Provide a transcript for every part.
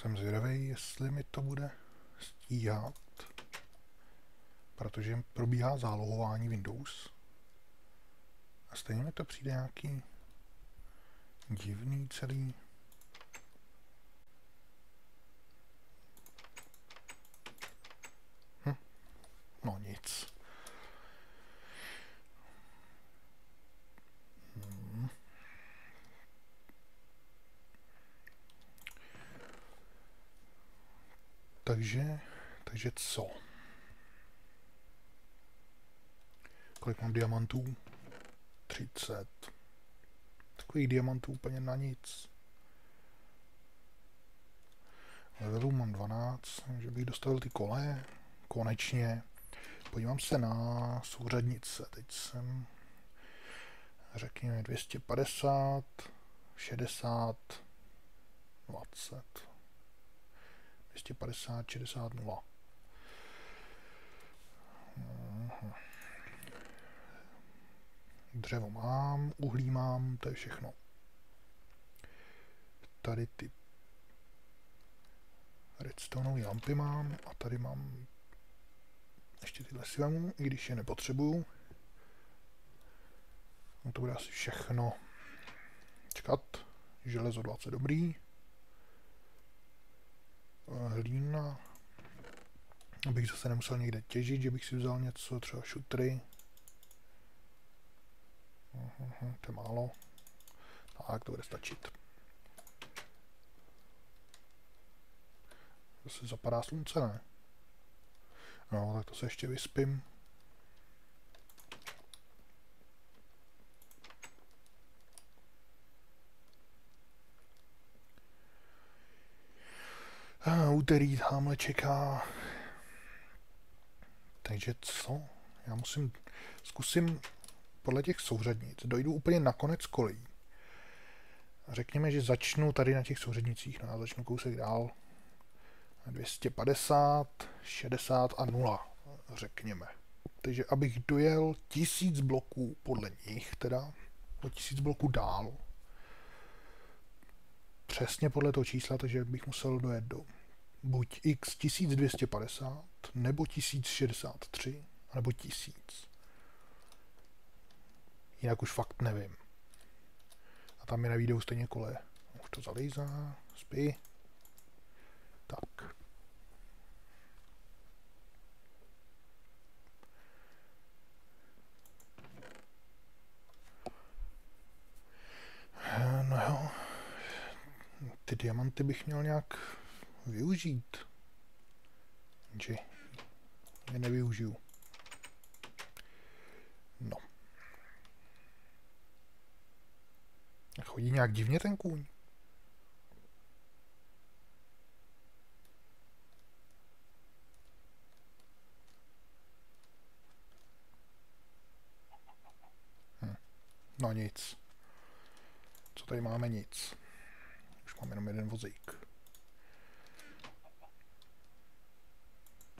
Jsem zvědavý, jestli mi to bude stíhat, protože probíhá zálohování Windows. A stejně mi to přijde nějaký divný celý. Hm. No nic. Hm. Takže, takže co? Kolik mám diamantů? 30. Takových diamantů úplně na nic. Levelů mám 12, že bych dostavil ty kole. Konečně. Podívám se na souřadnice. Teď jsem, řekněme, 250, 60, 20. 250, 60, 0. Dřevo mám, uhlí mám, to je všechno. Tady ty redstoneové lampy mám a tady mám ještě tyhle si vemu, i když je nepotřebuju. No to bude asi všechno. Čekat. Železo 20 dobrý. Hlína. Abych zase nemusel někde těžit, že bych si vzal něco, třeba šutry. Uhum, to je málo. Tak, to bude stačit. Zase zapadá slunce, ne? No, tak to se ještě vyspím. A úterý tamhle čeká. Takže co? Já musím, zkusím podle těch souřadnic dojdu úplně na konec kolejí. Řekněme, že začnu tady na těch souřadnicích, no, začnu kousek dál. 250, 60 a 0, řekněme. Takže abych dojel tisíc bloků podle nich, teda o tisíc bloků dál, přesně podle toho čísla, takže bych musel dojet do buď x 1250, nebo 1063, nebo 1000. Jinak už fakt nevím. A tam na videu stejně kole. Už to zalejzá, spí. Tak. No jo. Ty diamanty bych měl nějak využít. Že je nevyužiju. No. Chodí nějak divně ten kůň. Hm. No nic. Co tady máme? Nic. Už mám jenom jeden vozík.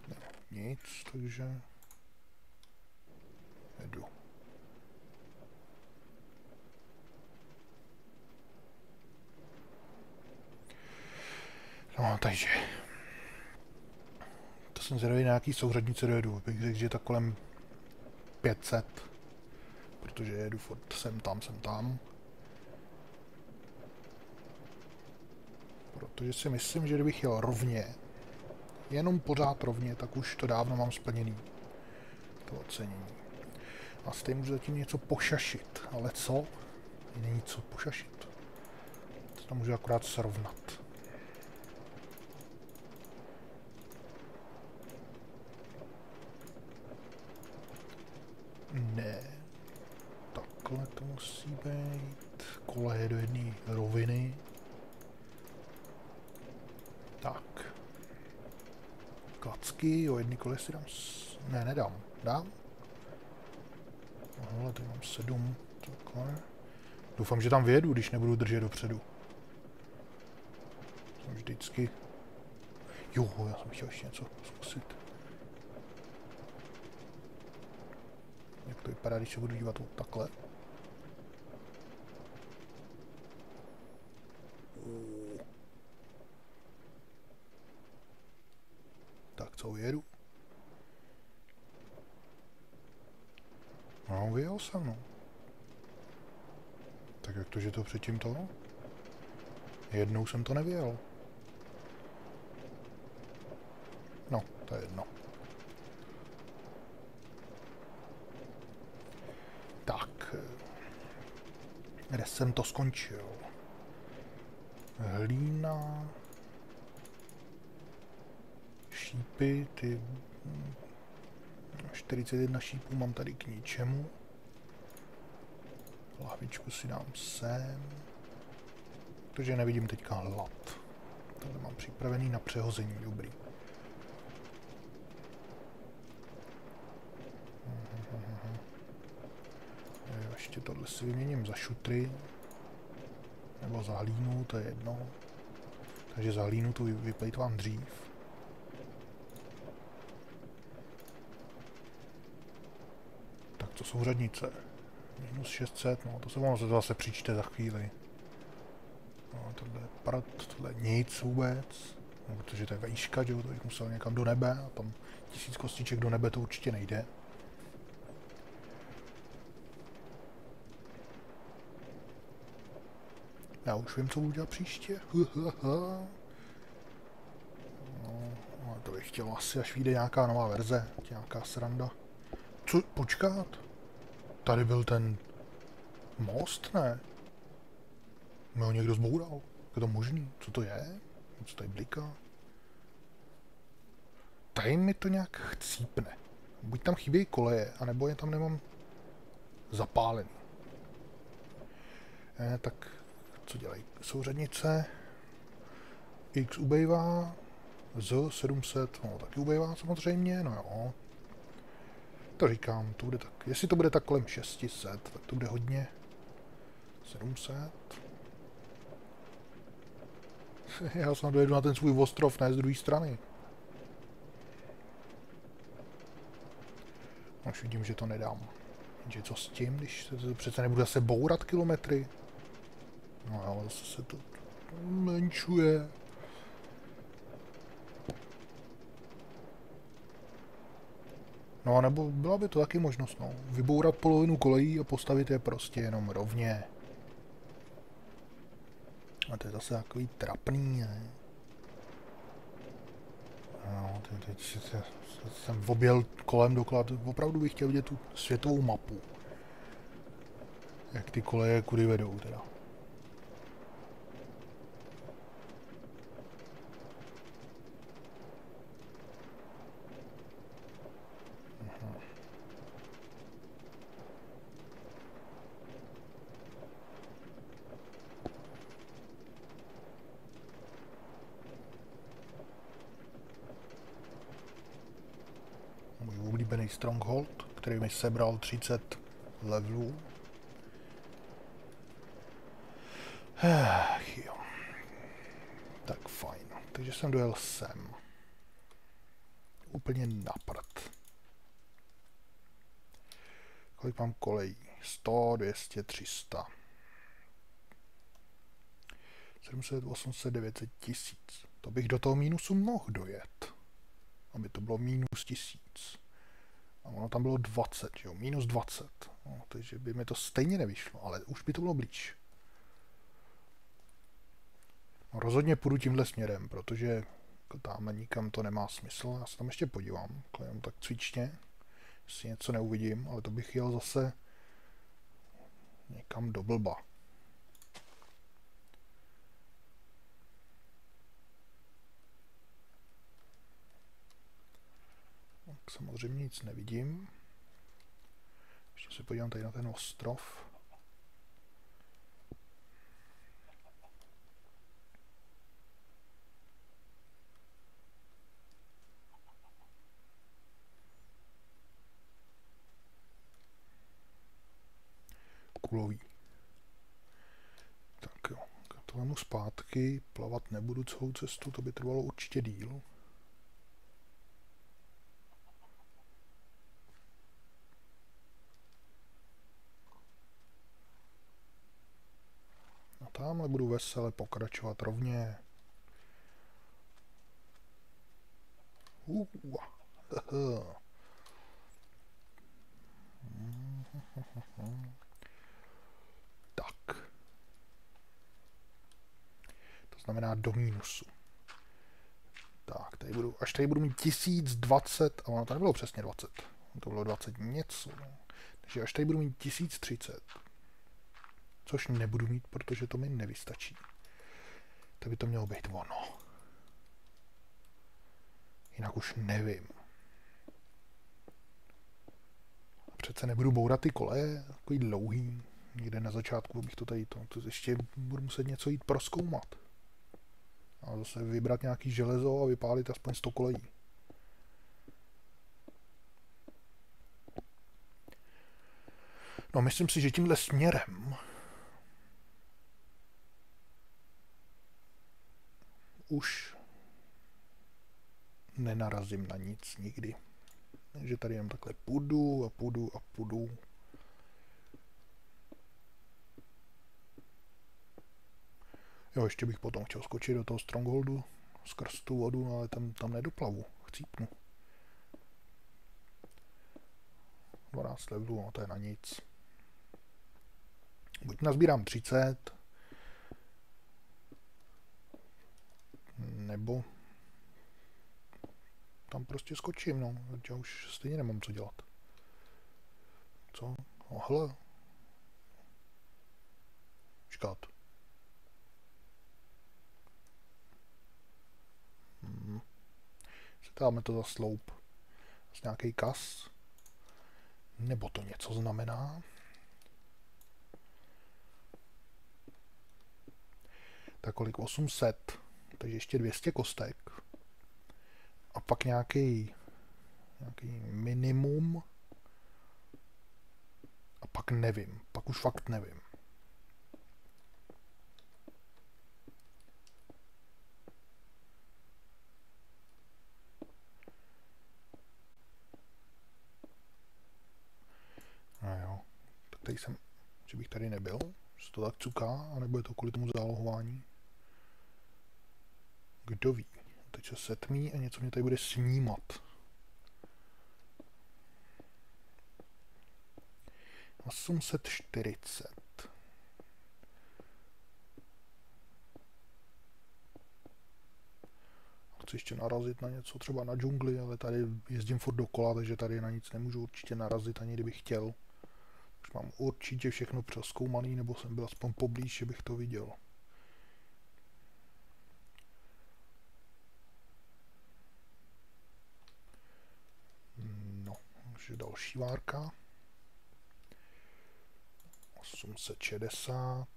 No, nic, takže jedu. No, takže. To jsem zvědavý na nějaký souřadnice dojedu. Bych řekl, že je to kolem 500. Protože jedu furt sem tam, sem tam. Protože si myslím, že kdybych jel rovně, jenom pořád rovně, tak už to dávno mám splněný. To ocenění. A stejně můžu zatím něco pošašit. Ale co? Není co pošašit. To můžu akorát srovnat. Ne. Takhle to musí být. Kole je do jedné roviny. Tak. Klacky, jo, jedný kole si dám s... Ne, nedám. Dám? Tohle, tady mám sedm. Takhle. Doufám, že tam vyjedu, když nebudu držet dopředu. Jsem vždycky... Jo, já jsem chtěl ještě něco zkusit. Jak to vypadá, když se budu dívat takhle? vyjedu. No, vyjel jsem, no. Tak jak to, že to předtím to? Jednou jsem to nevěl. No, to je jedno. Tak. Kde jsem to skončil? Hlína. Šípy, ty... 41 šípů mám tady k ničemu. Lahvičku si dám sem. Protože nevidím teďka hlad. Tohle mám připravený na přehození, dobrý. Ještě tohle si vyměním za šutry. Nebo za hlínu, to je jedno. Takže za hlínu tu vyplejtvám dřív. Tak to jsou řadnice. Minus 600, no to se ono zase přičte za chvíli. No, tohle je prd, tohle je nic vůbec. No, protože to je vejška, že jo, to bych musel někam do nebe a tam tisíc kostiček do nebe to určitě nejde. Já už vím, co budu dělat příště. No, to bych chtěl asi, až vyjde nějaká nová verze, nějaká sranda. Co, počkat? Tady byl ten most, ne? Mě ho někdo zboural. Je to možný? Co to je? Co tady bliká? Tady mi to nějak chcípne. Buď tam chybějí koleje, anebo je tam nemám zapálený. Eh, tak co dělají souřadnice? X ubejvá, z 700, no taky ubejvá samozřejmě, no jo. To říkám, to bude tak, jestli to bude tak kolem 600, tak to bude hodně. 700. Já snad dojedu na ten svůj ostrov, ne z druhé strany. Už vidím, že to nedám. Že co s tím, když se přece nebudu zase bourat kilometry? No ale zase se to menšuje. No nebo byla by to taky možnost, no. Vybourat polovinu kolejí a postavit je prostě jenom rovně. A to je zase takový trapný, ne? No, teď, teď, teď jsem objel kolem doklad. Opravdu bych chtěl vidět tu světovou mapu. Jak ty koleje kudy vedou teda. Stronghold, který mi sebral 30 levelů. Ech, jo. Tak fajn. Takže jsem dojel sem. Úplně na prd. Kolik mám kolejí? 100, 200, 300. 700, 800, 900 tisíc. To bych do toho mínusu mohl dojet. Aby to bylo minus tisíc. A ono tam bylo 20, jo, minus 20. No, takže by mi to stejně nevyšlo, ale už by to bylo blíž. No, rozhodně půjdu tímhle směrem, protože tam nikam to nemá smysl. Já se tam ještě podívám, jenom tak cvičně, jestli něco neuvidím, ale to bych jel zase někam do blba. Samozřejmě nic nevidím. Ještě se podívám tady na ten ostrov. Kulový. Tak jo, to vemu zpátky, plavat nebudu celou cestu, to by trvalo určitě díl. Tamhle budu vesele pokračovat rovně. Tak. To znamená do mínusu. Tak, tady budu, až tady budu mít 1020, a ono to nebylo přesně 20, to bylo 20 něco. No. Takže až tady budu mít 1030, což nebudu mít, protože to mi nevystačí. To by to mělo být ono. Jinak už nevím. A přece nebudu bourat ty koleje, takový dlouhý. Někde na začátku bych to tady, to, to ještě budu muset něco jít proskoumat. A zase vybrat nějaký železo a vypálit aspoň 100 kolejí. No, myslím si, že tímhle směrem už nenarazím na nic nikdy. Takže tady jen takhle půjdu a půjdu a půjdu. Jo, ještě bych potom chtěl skočit do toho Strongholdu skrz tu vodu, no ale tam, tam nedoplavu, chcípnu. 12 levelů, no to je na nic. Buď nazbírám 30, nebo tam prostě skočím, no. Já už stejně nemám co dělat. Co? No hele. Čekat. Hmm. to za sloup. Z nějaký kas. Nebo to něco znamená. Tak kolik? 800. Takže ještě 200 kostek a pak nějaký, nějaký minimum a pak nevím. Pak už fakt nevím. No tady jsem, že bych tady nebyl, že to tak cuká, anebo je to kvůli tomu zálohování. Kdo ví? teď se setmí a něco mě tady bude snímat. Osmset čtyřicet. Chci ještě narazit na něco, třeba na džungli, ale tady jezdím furt dokola, takže tady na nic nemůžu určitě narazit, ani kdybych chtěl. Už mám určitě všechno přeskoumaný, nebo jsem byl aspoň poblíž, že bych to viděl. takže další várka. 860.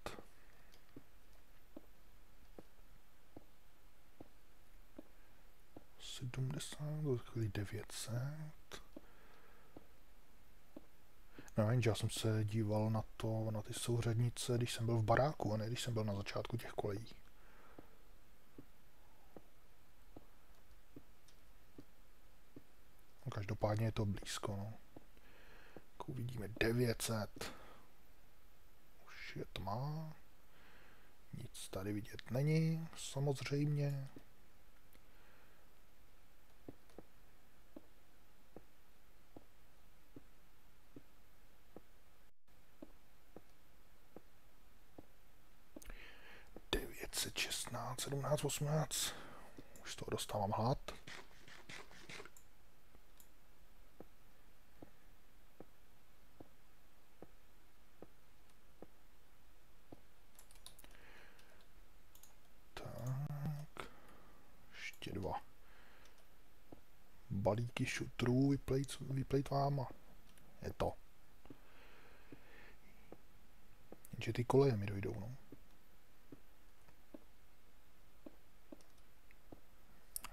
Sedmdesát, takový 900. No, jenže já jsem se díval na to, na ty souřadnice, když jsem byl v baráku, a ne když jsem byl na začátku těch kolejí. Každopádně je to blízko. No. Tak uvidíme 900. Už je tma. Nic tady vidět není, samozřejmě. Devětset, šestnáct, sedmnáct, osmnáct. Už z toho dostávám hlad. Balíky šutrů vyplejt, vyplejt váma. Je to. Jenže ty koleje mi dojdou, no.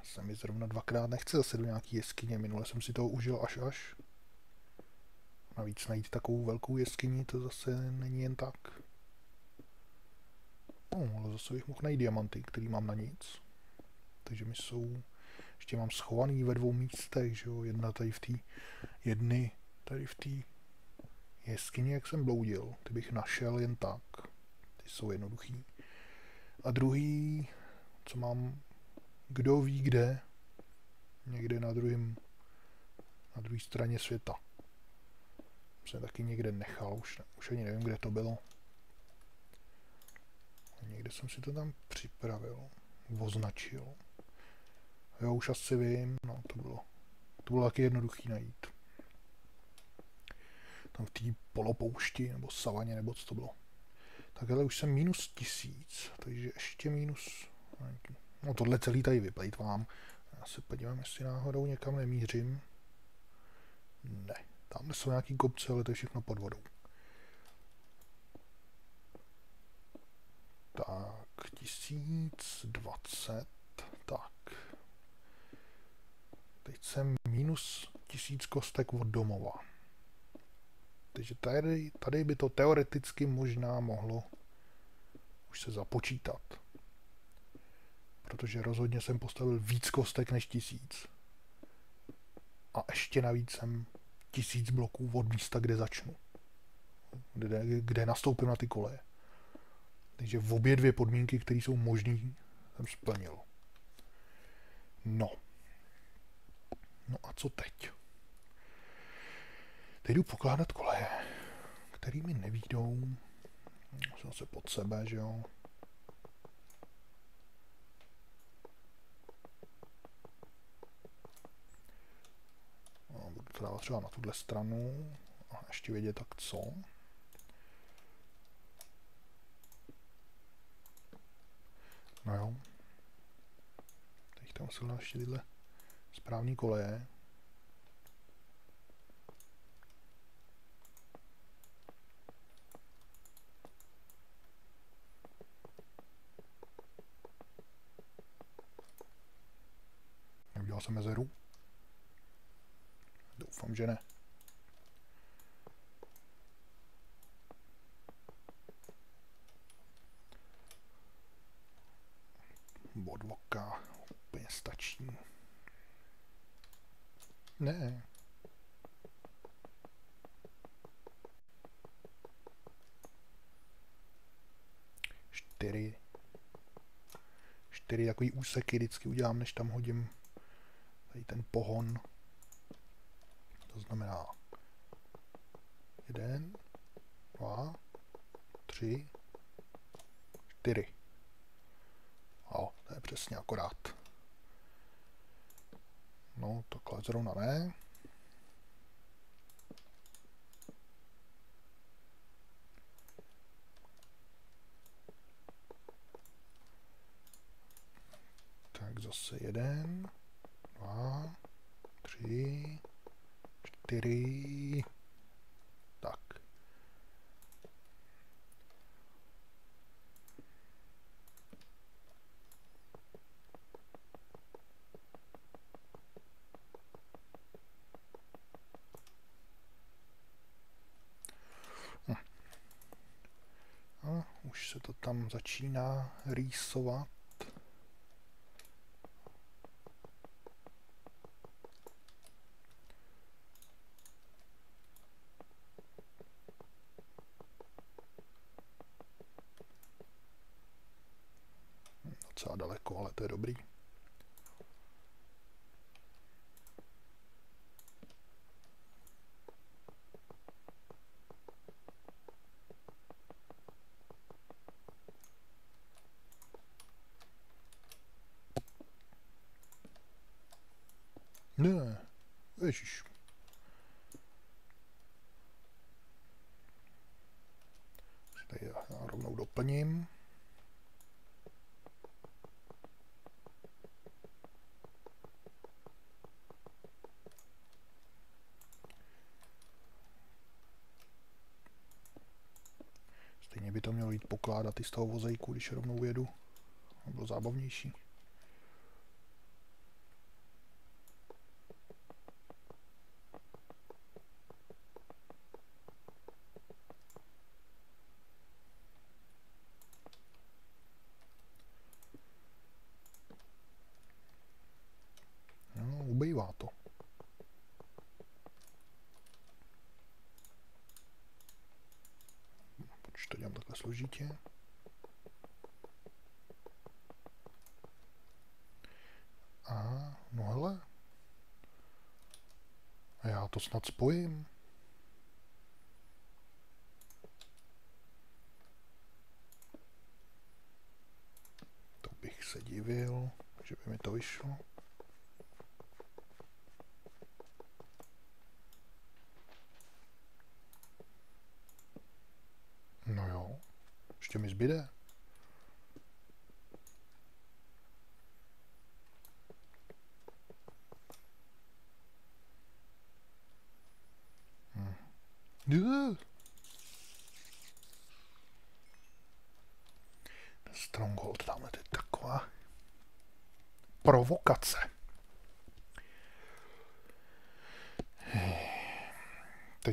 Se mi zrovna dvakrát nechce zase do nějaký jeskyně. Minule jsem si toho užil až až. Navíc najít takovou velkou jeskyni, to zase není jen tak. No, ale zase bych mohl najít diamanty, který mám na nic. Takže mi jsou ještě mám schovaný ve dvou místech, že jo, jedna tady v té, jedny tady v té jeskyni, jak jsem bloudil, ty bych našel jen tak, ty jsou jednoduchý. A druhý, co mám, kdo ví kde, někde na druhém na druhé straně světa. Jsem taky někde nechal, už, ne, už ani nevím, kde to bylo. Někde jsem si to tam připravil, označil. Jo, už asi vím, no to bylo, to bylo taky jednoduchý najít. Tam v té polopoušti, nebo savaně, nebo co to bylo. Tak ale už jsem minus tisíc, takže ještě minus, no tohle celý tady vyplejtvám. Já se podívám, jestli náhodou někam nemířím. Ne, tam jsou nějaký kopce, ale to je všechno pod vodou. Tak, 1020, tak. Teď jsem minus tisíc kostek od domova. Takže tady, tady by to teoreticky možná mohlo už se započítat. Protože rozhodně jsem postavil víc kostek než tisíc. A ještě navíc jsem tisíc bloků od místa, kde začnu. Kde, kde nastoupím na ty koleje. Takže v obě dvě podmínky, které jsou možné, jsem splnil. No. No a co teď? Teď jdu pokládat koleje, který mi nevídou. Zase pod sebe, že jo. No, budu to dávat třeba na tuhle stranu. A ještě vědět tak co. No jo. Teď tam jsou ještě tyhle správný koleje. Neudělal jsem mezeru? Doufám, že ne. Bodvoka úplně stačí. Ne. Čtyři. Čtyři takový úseky vždycky udělám, než tam hodím tady ten pohon. To znamená jeden, dva, tři, čtyři. Jo, to je přesně akorát. No, takhle zrovna ne. Tak zase jeden, dva, tři, čtyři. Tak. Hm. A už se to tam začíná rýsovat. docela daleko, ale to je dobrý. Ne, ježiš. Tady já rovnou doplním. Stejně by to pokládat i z toho vozejku, když rovnou jedu. To bylo zábavnější. No, ubejvá to. A, no hele, snad spojím. To bych se divil, že by mi to vyšlo. No jo, ještě mi zbyde. Hm. Stronghold, tamhle to je taková provokace.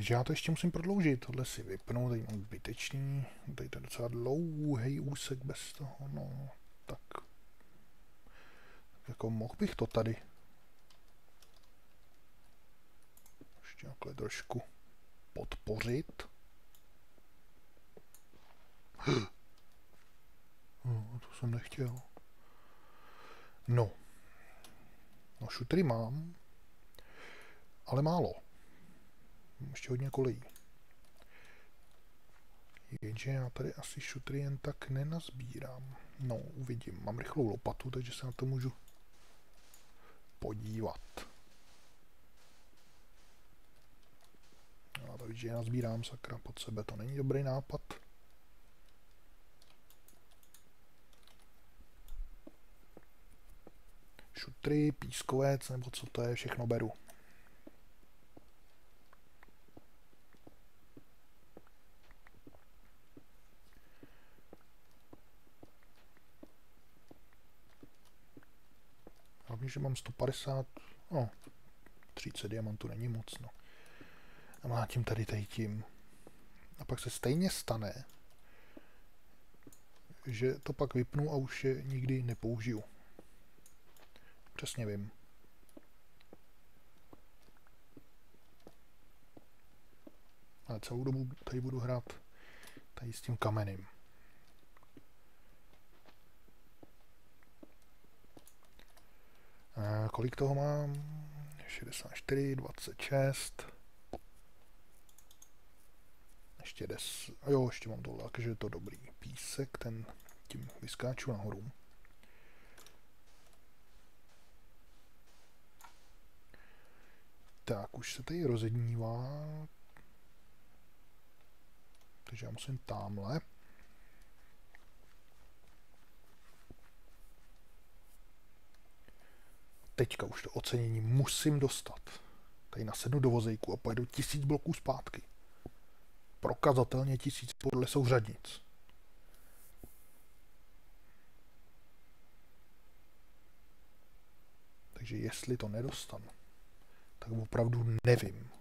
Takže já to ještě musím prodloužit. Tohle si vypnu, tady mám zbytečný. Tady to je docela dlouhý úsek bez toho. No, tak. Jako mohl bych to tady. Ještě takhle trošku podpořit. No, to jsem nechtěl. No. No, šutry mám. Ale málo. Ještě hodně kolejí. Jenže já tady asi šutry jen tak nenazbírám. No, uvidím. Mám rychlou lopatu, takže se na to můžu podívat. Já to že nazbírám sakra pod sebe, to není dobrý nápad. Šutry, pískovec, nebo co to je, všechno beru. Že mám 150, no, 30 diamantů není moc, no. A mlátím tady tady tím. A pak se stejně stane, že to pak vypnu a už je nikdy nepoužiju. Přesně vím. Ale celou dobu tady budu hrát tady s tím kamenem. A kolik toho mám? 64, 26. Ještě des... Jo, ještě mám tohle, takže je to dobrý. Písek, ten tím vyskáču nahoru. Tak, už se tady rozednívá. Takže já musím tamhle. Teďka už to ocenění musím dostat. Tady nasednu do vozejku a pojedu tisíc bloků zpátky. Prokazatelně tisíc podle souřadnic. Takže jestli to nedostanu, tak opravdu nevím.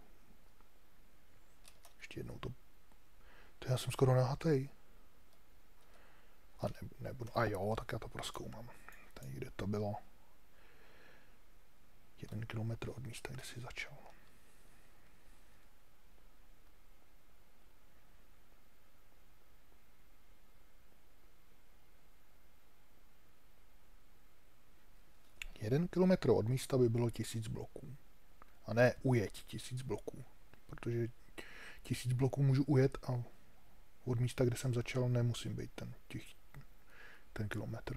Ještě jednou to... To já jsem skoro nahatej. A ne, nebudu... A jo, tak já to proskoumám. Tady, kde to bylo. Jeden kilometr od místa, kde si začal. Jeden kilometr od místa by bylo tisíc bloků. A ne ujet tisíc bloků. Protože tisíc bloků můžu ujet a od místa, kde jsem začal, nemusím být ten, těch, ten kilometr.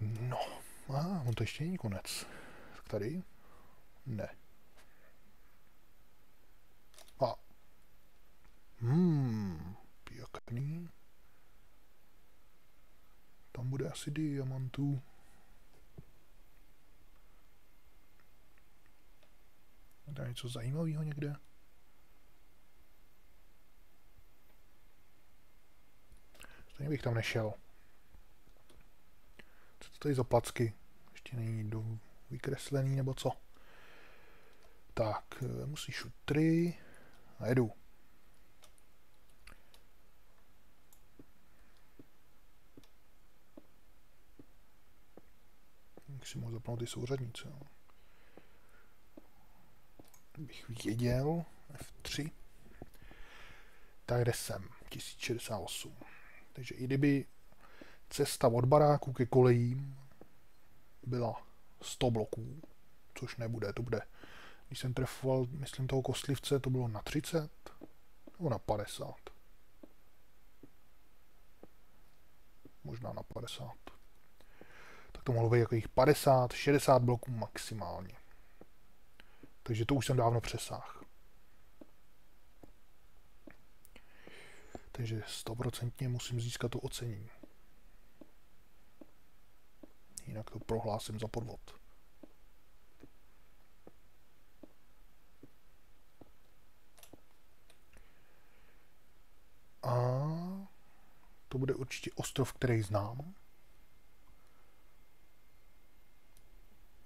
No, a on to ještě není konec. Tak tady? Ne. A. Hmm, pěkný. Tam bude asi diamantů. Je něco zajímavého někde? Stejně bych tam nešel. Co to tady za placky? Ještě není do vykreslený nebo co? Tak, eh, musíš šutry a jedu. si mohl zapnout ty souřadnice. No. Bych věděl, F3, tak kde jsem, 1068. Takže i kdyby cesta od baráku ke kolejím byla 100 bloků, což nebude, to bude. Když jsem trefoval, myslím, toho kostlivce, to bylo na 30 nebo na 50. Možná na 50. Tak to mohlo být jich 50, 60 bloků maximálně. Takže to už jsem dávno přesáhl. Takže stoprocentně musím získat to ocenění. Jinak to prohlásím za podvod. A to bude určitě ostrov, který znám.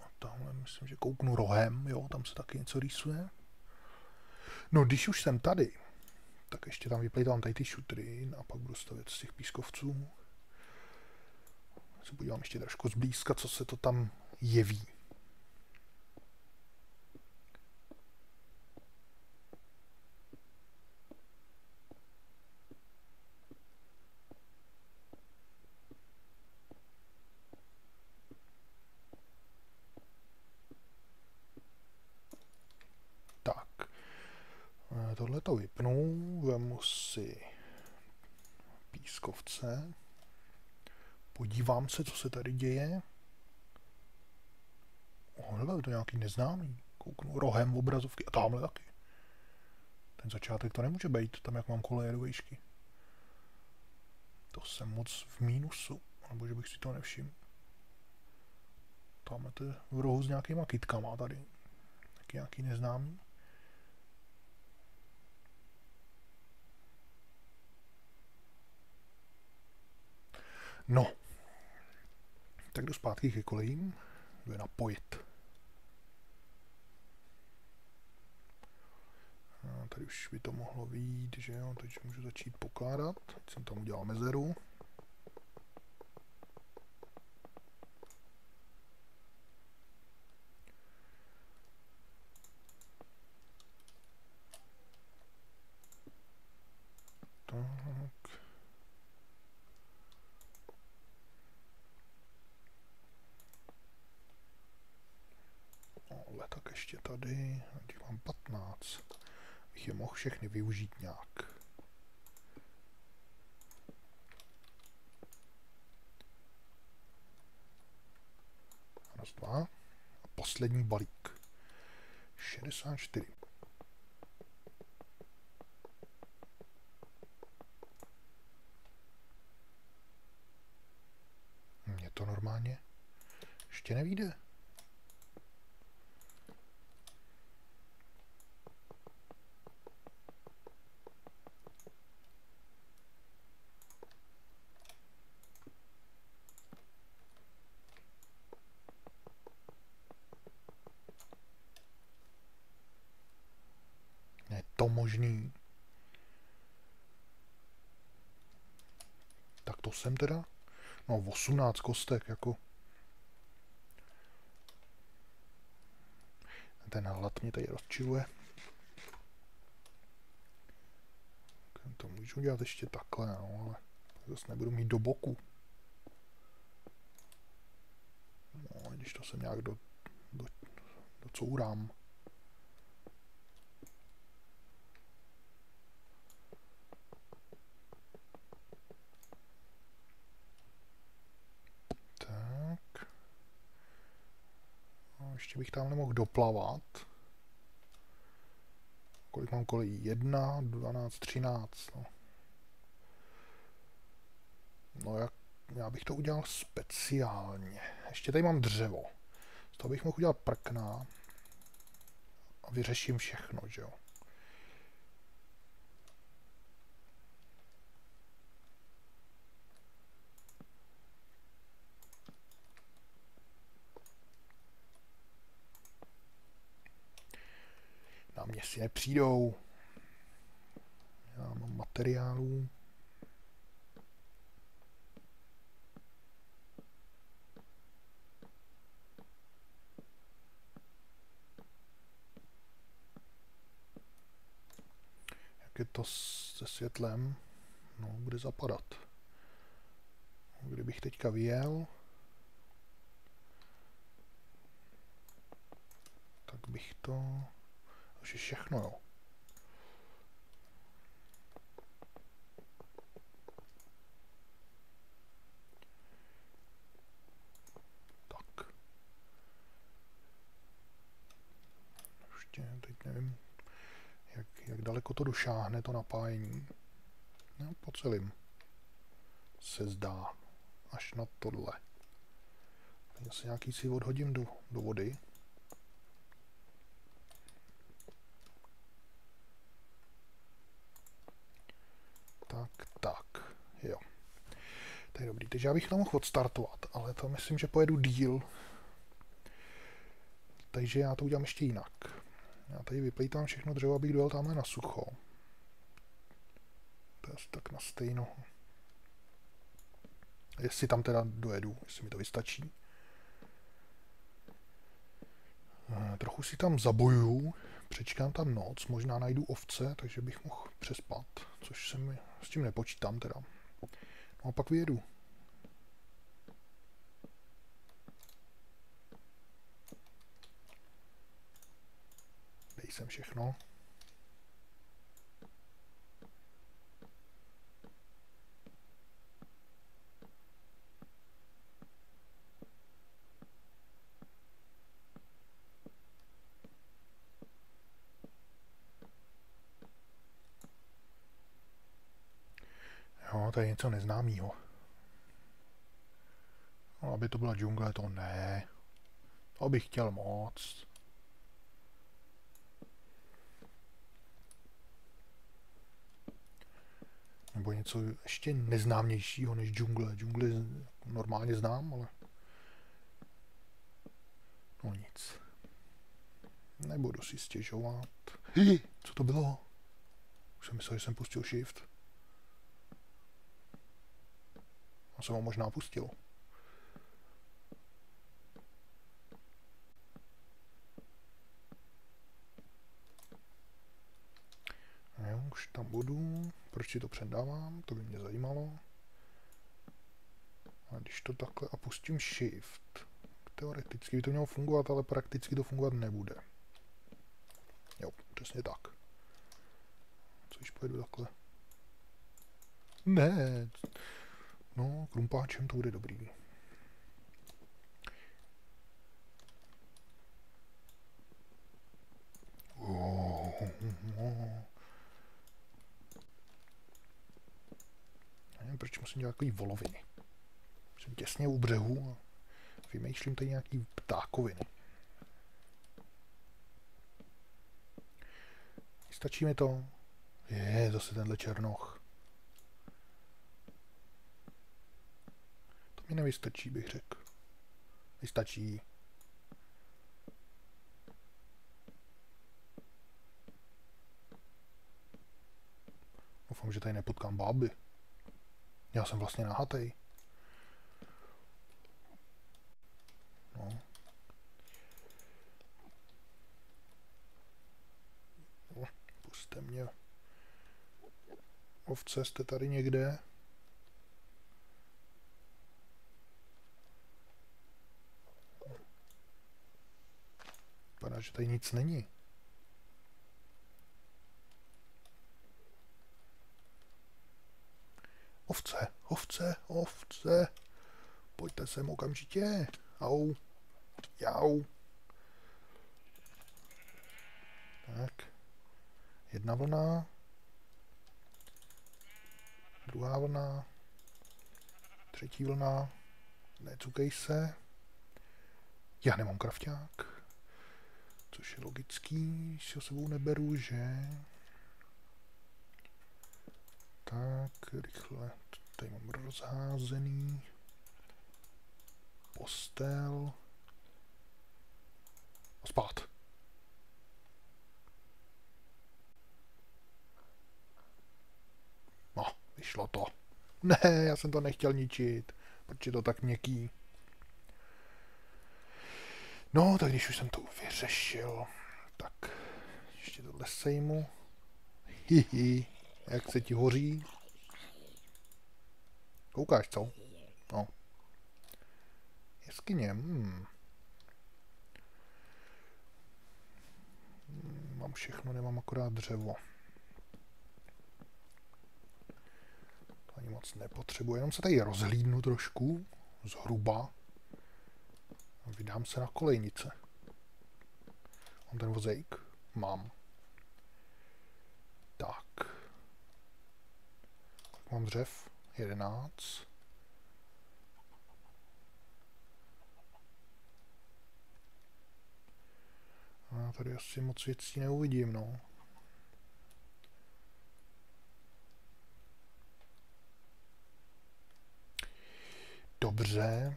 A tamhle myslím, že kouknu rohem, jo, tam se taky něco rýsuje. No, když už jsem tady, tak ještě tam vyplejtám tady ty šutry a pak budu stavět z těch pískovců. Se podívám ještě trošku zblízka, co se to tam jeví. Tohle to vypnu, vemu si pískovce, se, co se tady děje. Ohle, to je nějaký neznámý. Kouknu rohem v obrazovky a tamhle taky. Ten začátek to nemůže být, tam jak mám koleje do výšky. To jsem moc v mínusu, nebo že bych si to nevšiml. Tam je v rohu s nějakýma kytkama tady. Taky nějaký neznámý. No, tak jdu zpátky ke kolejím, jdu je napojit. A tady už by to mohlo výjít, že jo, takže můžu začít pokládat. Teď jsem tam udělal mezeru. Tady, těch mám 15. Bych je mohl všechny využít nějak. Raz, dva. A poslední balík. 64. Mně to normálně ještě nevíde. možný. Jsem teda. No 18 kostek, jako. Ten hlad mě tady rozčiluje. To můžu dělat ještě takhle, no, ale zase nebudu mít do boku. No, když to sem nějak do, do, docourám. Ještě bych tam nemohl doplavat. Kolik mám kolejí? 1, 12, 13. No, no jak, já bych to udělal speciálně. Ještě tady mám dřevo. Z toho bych mohl udělat prkna. A vyřeším všechno, že jo. Si nepřijdou. Já mám materiálů. Jak je to se světlem? No, bude zapadat. Kdybych teďka vyjel, bych to... Už je všechno, jo. Tak. Ještě teď nevím, jak, jak daleko to došáhne, to napájení. No, po celým se zdá. Až na tohle. Asi nějaký si odhodím do, do vody. Tak, tak, jo. To je dobrý. Takže já bych to mohl odstartovat, ale to myslím, že pojedu díl. Takže já to udělám ještě jinak. Já tady vyplýtám všechno dřevo, abych dojel tamhle na sucho. To je tak na stejno. Jestli tam teda dojedu, jestli mi to vystačí. Eh, trochu si tam zabojuju, přečkám tam noc, možná najdu ovce, takže bych mohl přespat, což se mi, s tím nepočítám teda. A pak vyjedu. Dej sem všechno. To je něco neznámého. No, aby to byla džungle, to ne. To bych chtěl moc. Nebo něco ještě neznámějšího než džungle. Džungli normálně znám, ale... No nic. Nebudu si stěžovat. Hi, co to bylo? Už jsem myslel, že jsem pustil shift. On se ho možná pustil. Jo, už tam budu. Proč si to předávám? To by mě zajímalo. A když to takhle a pustím shift, teoreticky by to mělo fungovat, ale prakticky to fungovat nebude. Jo, přesně tak. Co když pojedu takhle? Ne, No, krumpáčem to bude dobrý. Nevím, proč musím dělat takový voloviny. Jsem těsně u břehu a vymýšlím tady nějaký ptákoviny. Stačí mi to? Je, zase tenhle černoch. Mi nevystačí, bych řekl. Vystačí. Doufám, že tady nepotkám báby. Já jsem vlastně nahatej. No. Puste mě. Ovce, jste tady někde? Vypadá, že tady nic není. Ovce, ovce, ovce. Pojďte sem okamžitě. Au. Jau. Tak. Jedna vlna. Druhá vlna. Třetí vlna. Necukej se. Já nemám krafťák. Což je logický, si ho sebou neberu, že? Tak, rychle. Tady mám rozházený. Postel. A spát. No, vyšlo to. Ne, já jsem to nechtěl ničit. Proč je to tak měkký? No, tak když už jsem to vyřešil, tak ještě tohle sejmu. Hihi, jak se ti hoří? Koukáš, co? No. Jeskyně, hmm. Mám všechno, nemám akorát dřevo. Ani moc nepotřebuji, jenom se tady rozhlídnu trošku, zhruba. A vydám se na kolejnice. Mám ten vozejk? Mám. Tak. Mám dřev? 11. A tady asi moc věcí neuvidím, no. Dobře.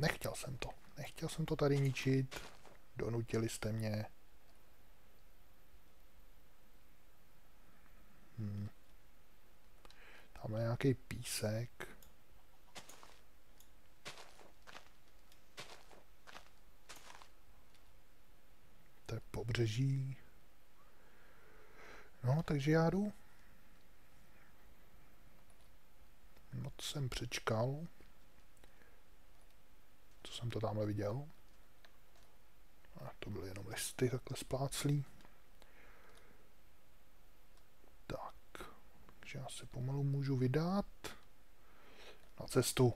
Nechtěl jsem to. Nechtěl jsem to tady ničit. Donutili jste mě. Hmm. Tam je nějaký písek. To je pobřeží. No, takže já jdu. Noc jsem přečkal. Co jsem to tamhle viděl? A to byly jenom listy takhle spláclí. Tak. Takže já se pomalu můžu vydat na cestu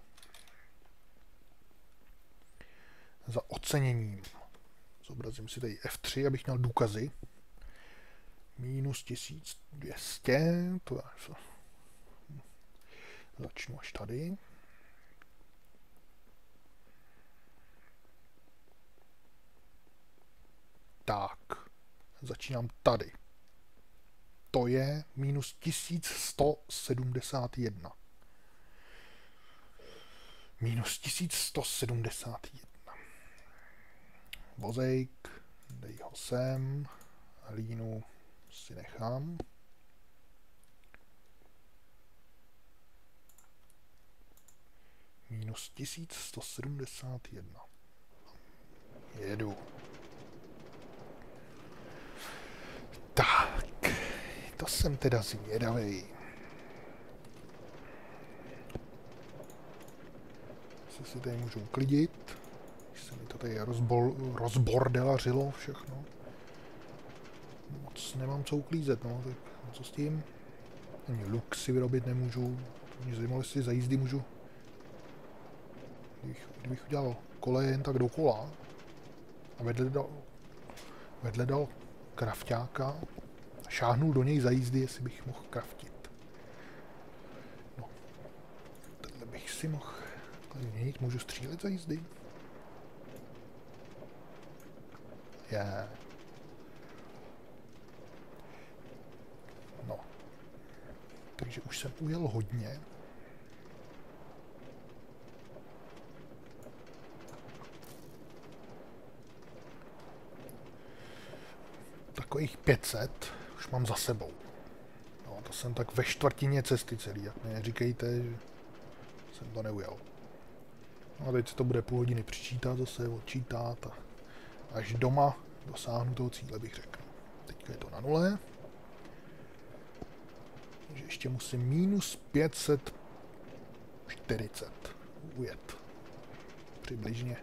za oceněním. Zobrazím si tady F3, abych měl důkazy. Minus 1200, to je... Začnu až tady. Tak, začínám tady. To je minus 1171. Minus 1171. Vozejk, dej ho sem, hlínu si nechám. Minus 1171. Jedu. Tak, to jsem teda zvědavý. Se si tady můžu uklidit. Když se mi to tady rozbol, rozbordelařilo všechno. Moc nemám co uklízet, no, tak co s tím? Ani luk si vyrobit nemůžu. Mě zajímalo, jestli za jízdy můžu. Kdybych, kdybych udělal kole jen tak dokola a vedle dal, vedle dal krafťáka, šáhnul do něj za jízdy, jestli bych mohl kraftit. No, tenhle bych si mohl změnit, můžu střílet za jízdy? Je. Yeah. No. Takže už jsem ujel hodně. takových 500 už mám za sebou. No, to jsem tak ve čtvrtině cesty celý, jak mi říkejte, že jsem to neujel. No a teď se to bude půl hodiny přičítat, zase odčítat a až doma dosáhnu toho cíle, bych řekl. Teďka je to na nule. Takže ještě musím minus 540 ujet. Přibližně.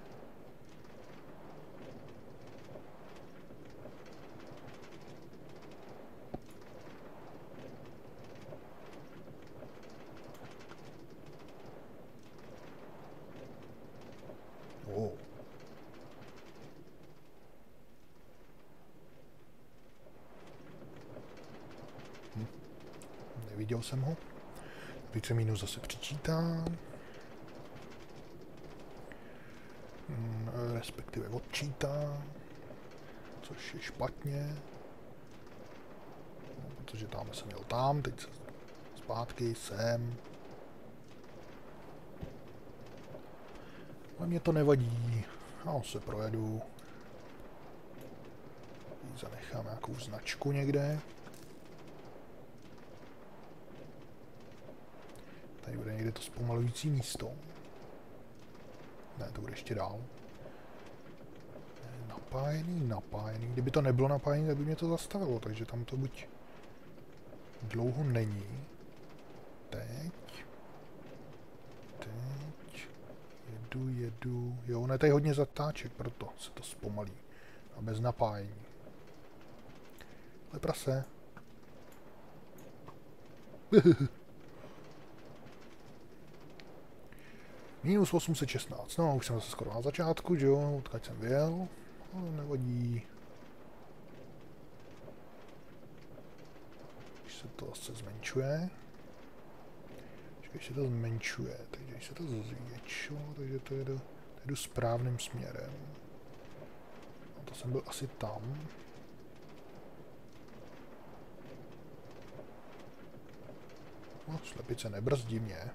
Neviděl jsem ho. Více minus zase přičítám. Hmm, respektive odčítá. Což je špatně. No, protože tam jsem měl tam, teď se zpátky sem. Ale mě to nevadí. Já se projedu. Zanechám nějakou značku někde. Tady bude někde zpomalující místo. Ne, to bude ještě dál. Napájený, napájený. Kdyby to nebylo napájený, tak by mě to zastavilo, takže tam to buď dlouho není. Teď. Teď. Jedu, jedu. Jo, ne, tady hodně zatáček, proto se to zpomalí. A bez napájení. Je prase. Minus 816. No, už jsem zase skoro na začátku, že jo, odkud jsem vyjel. No, nevadí. Když se to zase zmenšuje. Když se to zmenšuje, takže když se to zvětšilo, takže to jedu, to jedu správným směrem. No to jsem byl asi tam. No, slepice nebrzdí mě.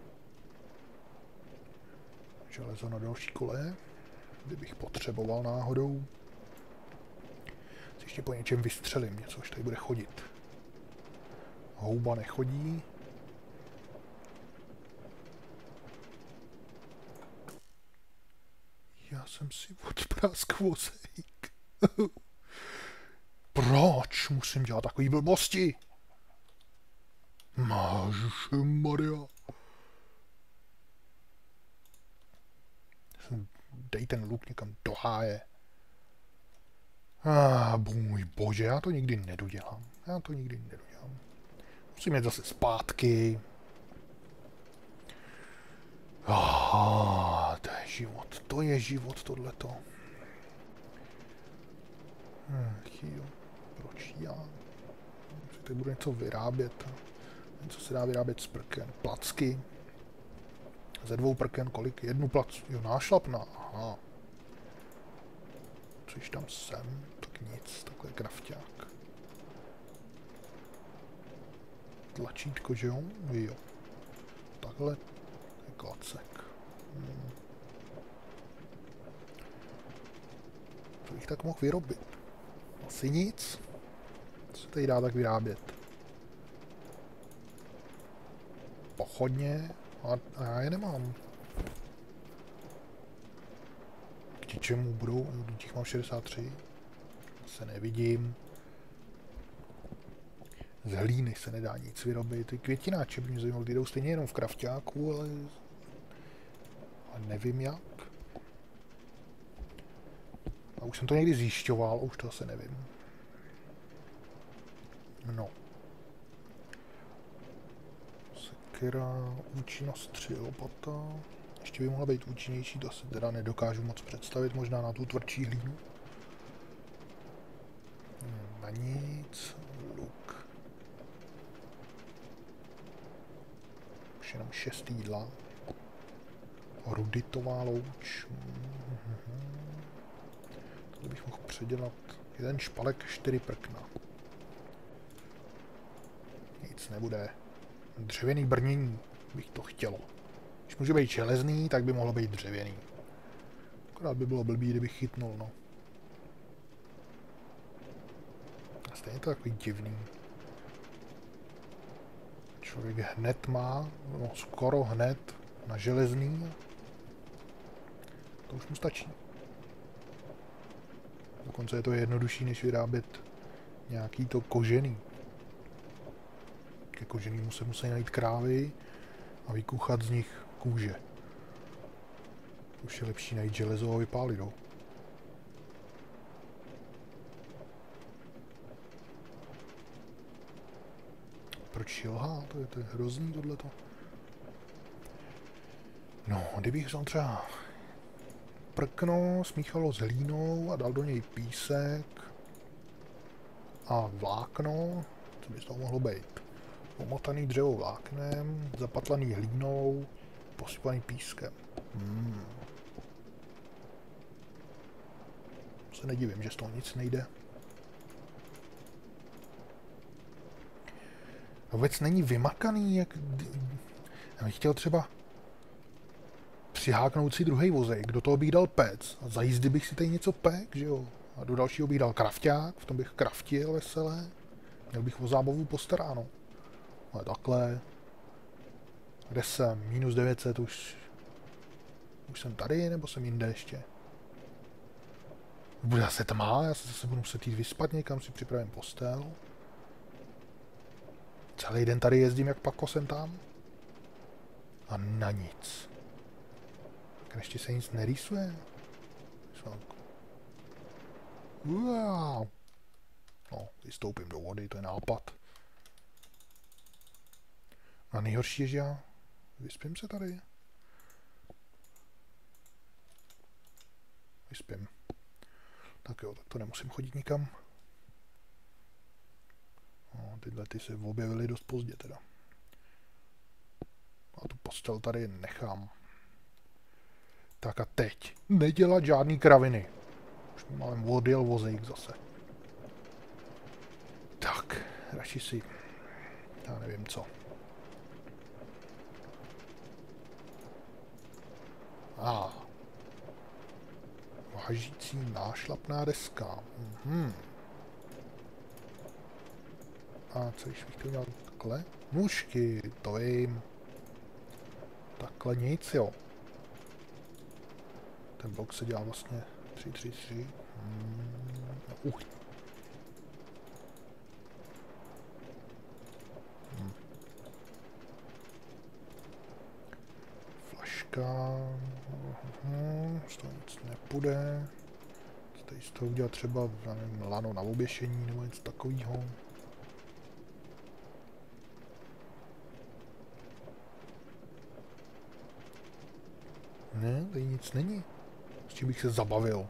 Železo na další kole, kdybych potřeboval náhodou. Si ještě po něčem vystřelím, něco, až tady bude chodit. Houba nechodí. Já jsem si odprásk vozejk. Proč musím dělat takový blbosti? Mážuše Maria. Dej ten luk někam do háje. Ah, můj bože, já to nikdy nedodělám. Já to nikdy nedodělám. Musím jít zase zpátky. Ah, to je život, to je život tohleto. Ach jo, proč já? Teď budu něco vyrábět. Něco se dá vyrábět z prken. Placky. Ze dvou prken kolik? Jednu plac. Jo, nášlapna. Aha. Což tam jsem? Tak nic, takhle krafťák. Tlačítko, že jo? Jo. Takhle je klacek. Hmm. Co bych tak mohl vyrobit? Asi nic. Co se tady dá tak vyrábět? Pochodně? A, a já je nemám. K čemu budou? Těch mám 63. Se nevidím. Z hlíny se nedá nic vyrobit. Ty květináče by mě zajímalo, ty jdou stejně jenom v krafťáku, ale... ale nevím jak. A už jsem to někdy zjišťoval, už to asi nevím. No. Sekera, účinnost 3 lopata. Ještě by mohla být účinnější, to se teda nedokážu moc představit, možná na tu tvrdší hlínu. Na nic, luk. Už jenom šest jídla. Ruditová louč. Tady bych mohl předělat jeden špalek, čtyři prkna. Nic nebude. Dřevěný brnění bych to chtělo. Když může být železný, tak by mohlo být dřevěný. Akorát by bylo blbý, kdybych chytnul, no. A stejně to takový divný. Člověk hned má, no skoro hned, na železný. To už mu stačí. Dokonce je to jednodušší, než vyrábět nějaký to kožený. Ke koženýmu se musí najít krávy a vykuchat z nich kůže. Už je lepší najít železo a vypálit ho. Proč šilhá? To je, to je hrozný tohleto. No, kdybych vzal třeba prkno, smíchalo s hlínou a dal do něj písek a vlákno, co by z toho mohlo být? Omotaný dřevo vláknem, zapatlaný hlínou, posypaný pískem. Hmm. Se nedivím, že z toho nic nejde. Vůbec není vymakaný, jak... Já bych chtěl třeba přiháknout si druhý vozejk, do toho bych dal pec a za jízdy bych si tady něco pek, že jo. A do dalšího bych dal krafťák, v tom bych kraftil veselé. Měl bych o zábavu postaráno. Ale takhle. Kde jsem? Minus 900 už... Už jsem tady, nebo jsem jinde ještě? Bude zase tma, já se zase budu muset jít vyspat někam, si připravím postel. Celý den tady jezdím jak pako jsem tam. A na nic. Tak ještě se nic nerýsuje. Wow. No, vystoupím do vody, to je nápad. A nejhorší je, že já vyspím se tady. Vyspím. Tak jo, tak to nemusím chodit nikam. No, tyhle ty se objevily dost pozdě teda. A tu postel tady nechám. Tak a teď. Nedělat žádný kraviny. Už mi malem odjel vozejk zase. Tak, radši si... Já nevím co. A. Vážící nášlapná deska. Mhm. A co když bych to udělal takhle? Nůžky, to vím. Takhle nic, jo. Ten blok se dělá vlastně 3, 3, 3. Hmm. Uh. Hmm. Flaška. Z toho nic nepůjde. Tady z toho udělat třeba, nevím, lano na oběšení nebo něco takového. Ne, tady nic není. S čím bych se zabavil.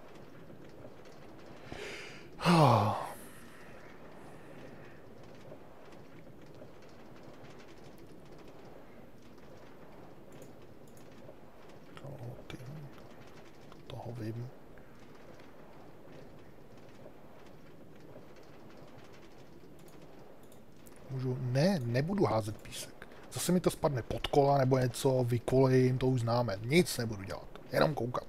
toho vím. Můžu... Ne, nebudu házet Zase mi to spadne pod kola nebo něco, vykolejím, to už známe. Nic nebudu dělat, jenom koukat.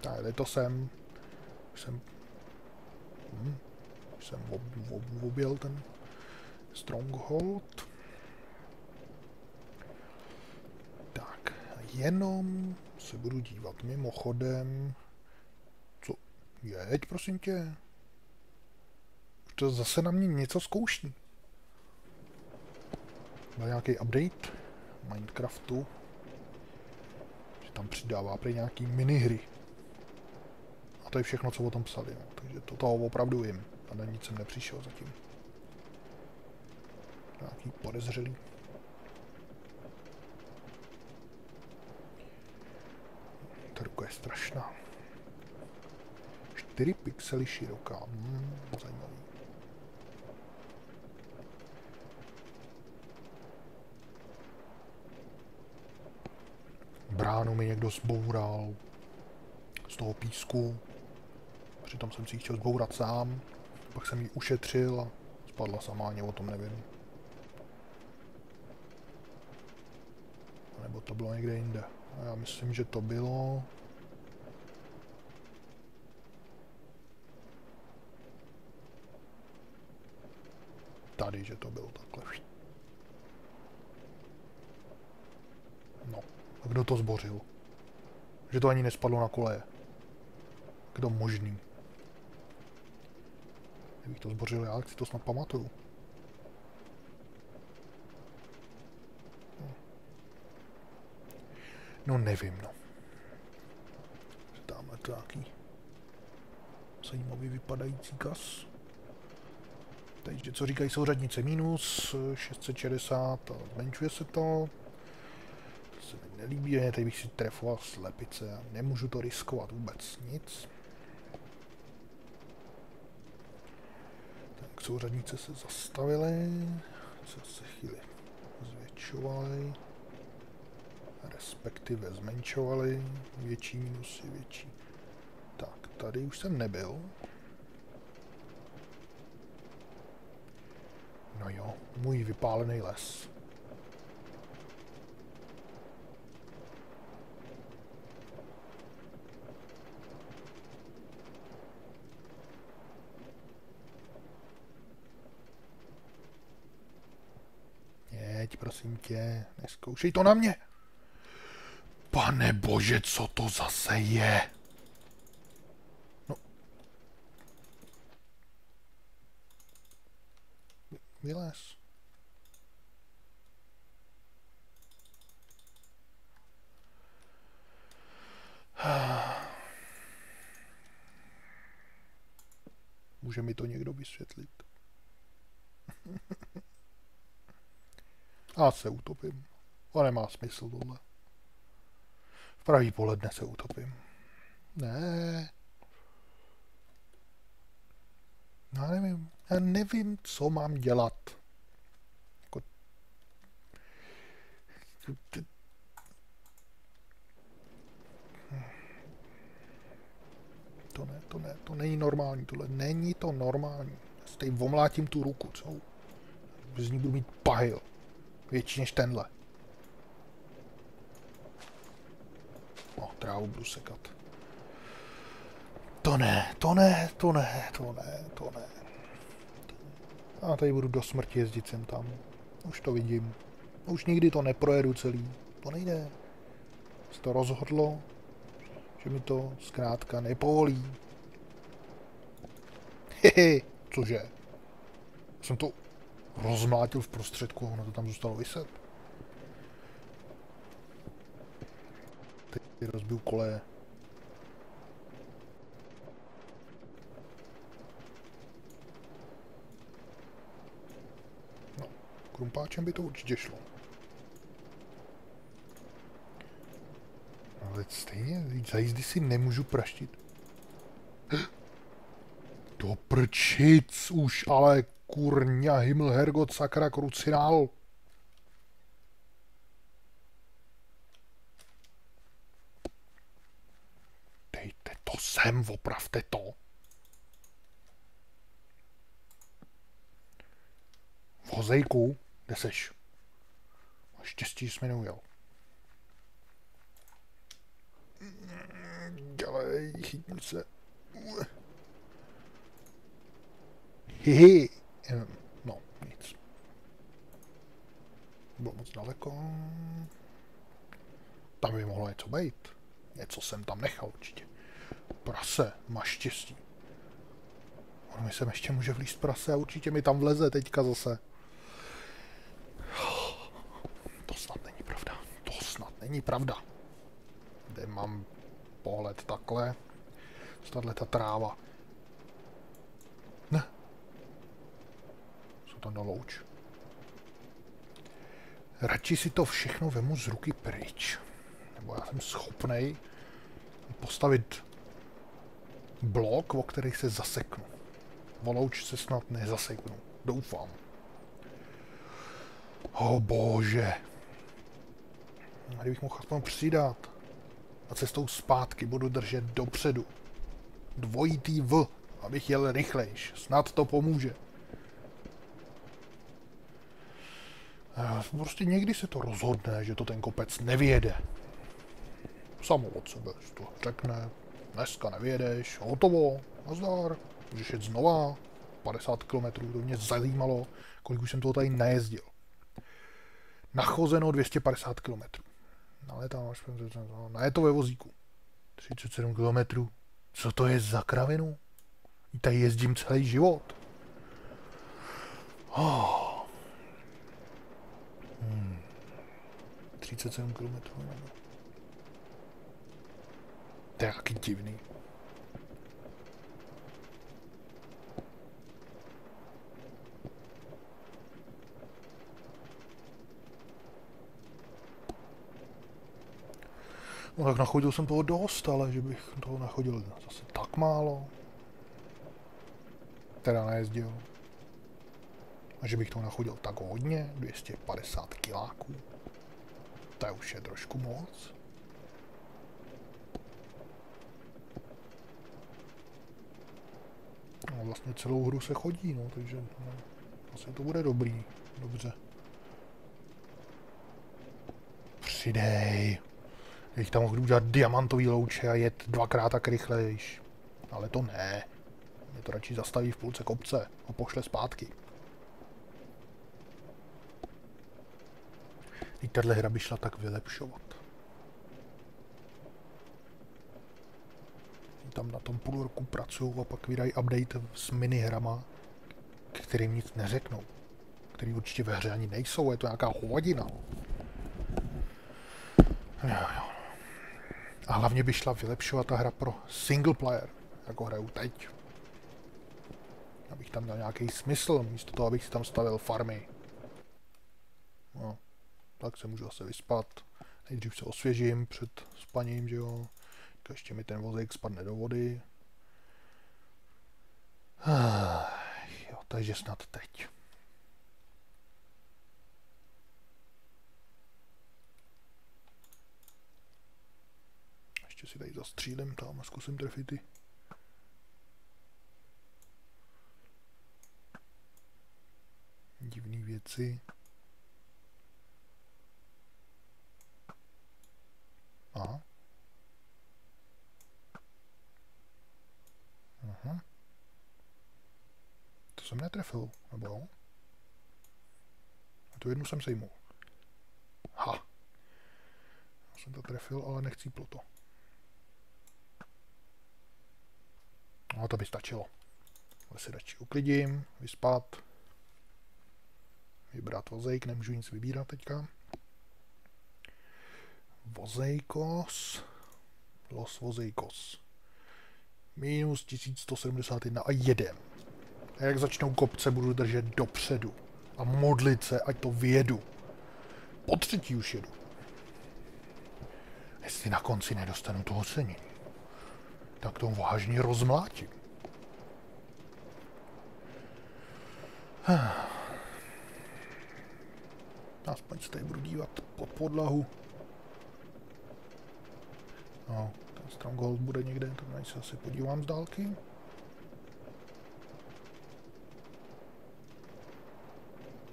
Tak, to jsem. Už jsem... Hm, už jsem ob, ob, objel ten Stronghold. Tak, jenom se budu dívat mimochodem. Co? Jeď, prosím tě. To zase na mě něco zkouší. Byl nějaký update Minecraftu. Že tam přidává prý nějaký minihry to je všechno, co o tom psali. No. Takže to toho opravdu vím. A na nic jsem nepřišel zatím. Nějaký podezřelý. Ta ruka je strašná. 4 pixely široká. Hmm, zajímavý. Bránu mi někdo zboural z toho písku. Přitom jsem si ji chtěl zbourat sám, pak jsem ji ušetřil a spadla sama, ani o tom nevím. Nebo to bylo někde jinde. A já myslím, že to bylo... Tady, že to bylo takhle. No, a kdo to zbořil? Že to ani nespadlo na koleje. Kdo možný? Kdybych to zbořil já, si to snad pamatuju. No nevím, no. Dáme to nějaký zajímavý vypadající kas. Takže co říkají souřadnice minus 660 a zmenšuje se to. Se mi nelíbí, tady bych si trefoval slepice a nemůžu to riskovat vůbec nic. souřadnice se zastavily, se se chvíli zvětšovaly, respektive zmenšovaly, větší minusy, větší. Tak, tady už jsem nebyl. No jo, můj vypálený les. Prosím tě, neskoušej to na mě. Pane bože, co to zase je? No. Vylez. Může mi to někdo vysvětlit? A se utopím. To nemá smysl tohle. V pravý poledne se utopím. Ne. Já nevím. Já nevím, co mám dělat. Jako... To ne, to ne, to není normální, tohle není to normální. Já teď omlátím tu ruku, co? Z ní budu mít pahil. Větší než tenhle. No, trávu budu sekat. To ne, to ne, to ne, to ne, to ne. A tady budu do smrti jezdit sem tam. Už to vidím. Už nikdy to neprojedu celý. To nejde. Se to rozhodlo, že mi to zkrátka nepovolí. Hehe, cože? Jsem to rozmlátil v prostředku a ono to tam zůstalo vyset. Teď rozbiju koleje. No, krumpáčem by to určitě šlo. Ale stejně, za jízdy si nemůžu praštit. Do prčic už, ale kurňa, himmel, hergot, sakra, krucinál. Dejte to sem, opravte to. Vozejku, kde seš? Štěstí jsi mi neujel. Dělej, chytni se. Hihi. No, nic. Bylo moc daleko. Tam by mohlo něco být. Něco jsem tam nechal určitě. Prase, máš štěstí. On mi sem ještě může vlíst prase a určitě mi tam vleze teďka zase. To snad není pravda. To snad není pravda. Kde mám pohled takhle. Tahle ta tráva. Jsou tam na louč. Radši si to všechno vemu z ruky pryč. Nebo já jsem schopnej postavit blok, o který se zaseknu. Volouč se snad nezaseknu. Doufám. O oh, bože. A kdybych mohl aspoň přidat. A cestou zpátky budu držet dopředu. Dvojitý V, abych jel rychlejš. Snad to pomůže. A prostě někdy se to rozhodne, že to ten kopec nevěde. Samo od sebe to řekne. Dneska nevědeš, hotovo, nazdar, můžeš jet znova, 50 km, to mě zajímalo, kolik už jsem toho tady nejezdil. Nachozeno 250 km. Ale tam až no, je to ve vozíku. 37 km. Co to je za kravinu? Tady jezdím celý život. Oh. 37 km. To je taky divný. No tak nachodil jsem toho dost, ale že bych toho nachodil zase tak málo. Teda nejezdil. A že bych toho nachodil tak hodně, 250 kiláků. To už je trošku moc. No vlastně celou hru se chodí, no, takže no, asi to bude dobrý. Dobře. Přidej. Bych tam mohl udělat diamantový louče a jet dvakrát tak rychlejš. Ale to ne. Mě to radši zastaví v půlce kopce a pošle zpátky. I tahle hra by šla tak vylepšovat. Tam na tom půl roku pracují a pak vydají update s minihrama, kterým nic neřeknou. Který určitě ve hře ani nejsou, je to nějaká hovadina. Jo, jo. A hlavně by šla vylepšovat ta hra pro single player, jako hraju teď. Abych tam měl nějaký smysl, místo toho, abych si tam stavil farmy. No, tak se můžu zase vyspat. Nejdřív se osvěžím před spaním, že jo. Ještě mi ten vozík spadne do vody. Jo, takže snad teď. Ještě si tady zastřílím tam a zkusím trefit ty. Divný věci. Aha. Aha. To jsem netrefil, nebo jo? A tu jednu jsem sejmul. Ha. Já jsem to trefil, ale nechcíplo to. No to by stačilo. Ale si radši uklidím, vyspat. Vybrat vozejk, nemůžu nic vybírat teďka. Vozejkos. Los Vozejkos. Minus 1171 a jeden. A jak začnou kopce, budu držet dopředu. A modlit se, ať to vyjedu. Po třetí už jedu. Jestli na konci nedostanu toho cenění, tak to vážně rozmlátím. Aspoň se tady budu dívat pod podlahu. No, ten Stronghold bude někde, tak se asi podívám z dálky.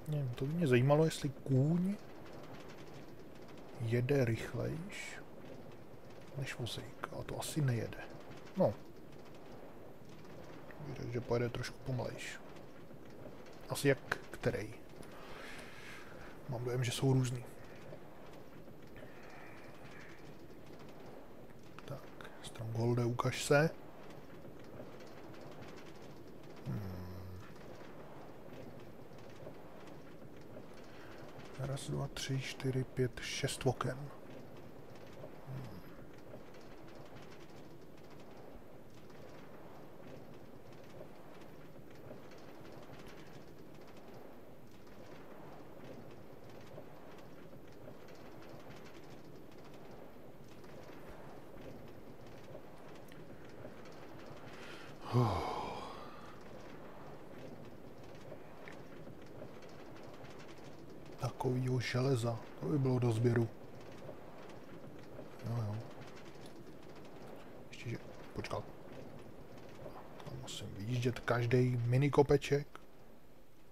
Nevím, to by mě zajímalo, jestli kůň jede rychlejš než vozík, ale to asi nejede. No. Takže pojede trošku pomalejš. Asi jak který. Mám dojem, že jsou různý. Tak, Strongholde, ukaž se. Hmm. Raz, dva, tři, čtyři, pět, šest oken. Železa. To by bylo do sběru. Jo, jo. Ještě, že... Počkat. Tam musím vyjíždět každý mini kopeček.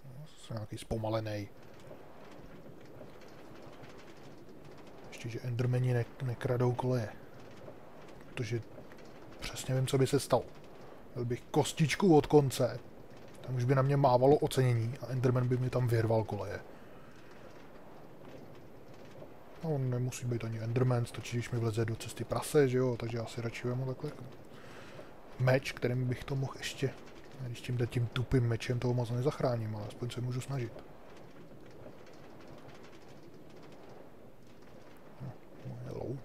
No, jsem nějaký zpomalený. Ještě, že endermeni ne nekradou koleje. Protože přesně vím, co by se stalo. Měl bych kostičku od konce, tam už by na mě mávalo ocenění a Enderman by mi tam vyrval koleje. No, on nemusí být ani Enderman, stačí, když mi vleze do cesty prase, že jo, takže já si radši vemu takhle meč, kterým bych to mohl ještě, když tím tím tupým mečem toho moc nezachráním, ale aspoň se můžu snažit. No.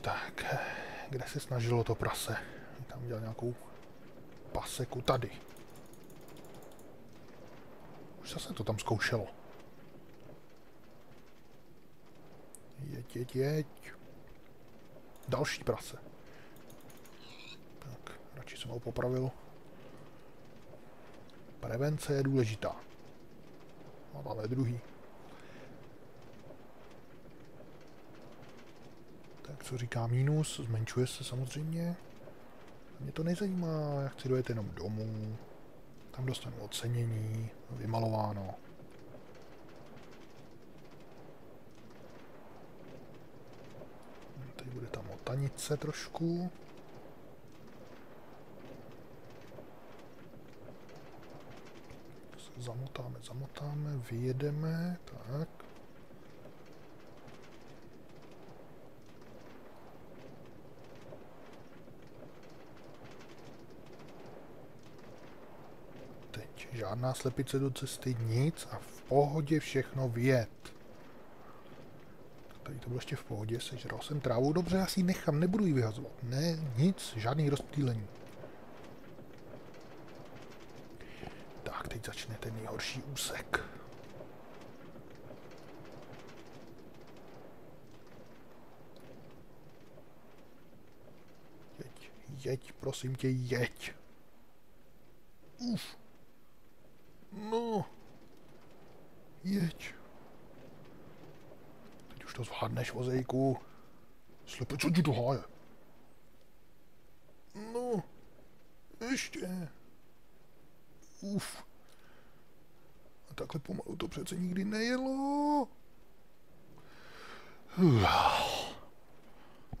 Tak, kde se snažilo to prase? Tam dělal nějakou paseku tady. Už zase to tam zkoušelo. Jeď, jeď, jeď. Další prase. Tak, radši jsem ho popravil. Prevence je důležitá. A máme druhý. Tak co říká mínus, zmenšuje se samozřejmě. Mě to nezajímá, já chci dojet jenom domů. Tam dostanu ocenění, vymalováno. Teď bude tam otanice trošku. Zamotáme, zamotáme, vyjedeme, tak. Žádná slepice do cesty, nic a v pohodě všechno vyjet. Tady to bylo ještě v pohodě, sežral jsem trávu. Dobře, já si ji nechám, nebudu ji vyhazovat. Ne, nic, žádný rozptýlení. Tak, teď začne ten nejhorší úsek. Jeď, jeď, prosím tě, jeď. Uf. No. Jeď. Teď už to zvládneš, vozejku. Slepe, co ti to háje? No. Ještě. Uf. A takhle pomalu to přece nikdy nejelo.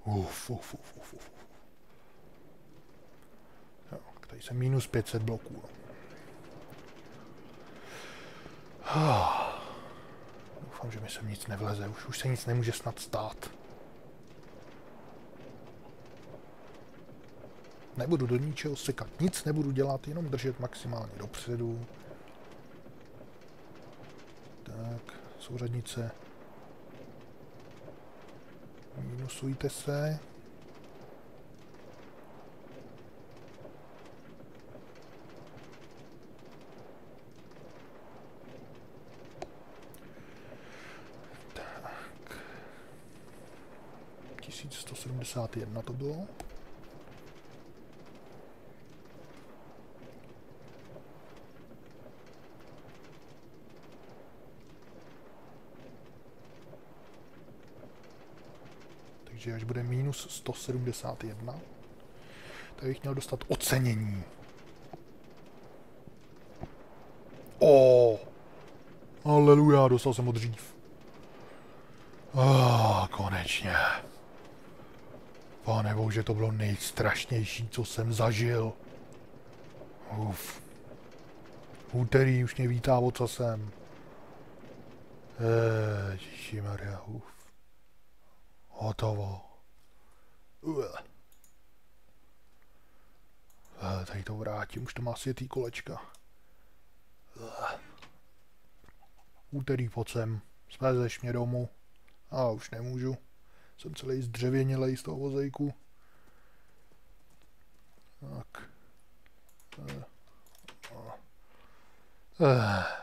Uf, uf, uf, uf, uf. Jo, tady jsem minus 500 bloků. No. Doufám, že mi sem nic nevleze. Už, už se nic nemůže snad stát. Nebudu do ničeho sekat, nic nebudu dělat, jenom držet maximálně dopředu. Tak, souřadnice. Minusujte se. Tak. 1171 to bylo. takže až bude minus 171, tak bych měl dostat ocenění. O, aleluja, dostal jsem ho dřív. Oh, konečně. Pane bože, to bylo nejstrašnější, co jsem zažil. Uf. Úterý už mě vítá ocasem. Ježišimaria, uf. Hotovo. Tady to vrátím, už to má světý kolečka. Úterý pocem, svezeš mě domů. A už nemůžu. Jsem celý zdřevěnělej z toho vozejku. Tak. Uh. Uh.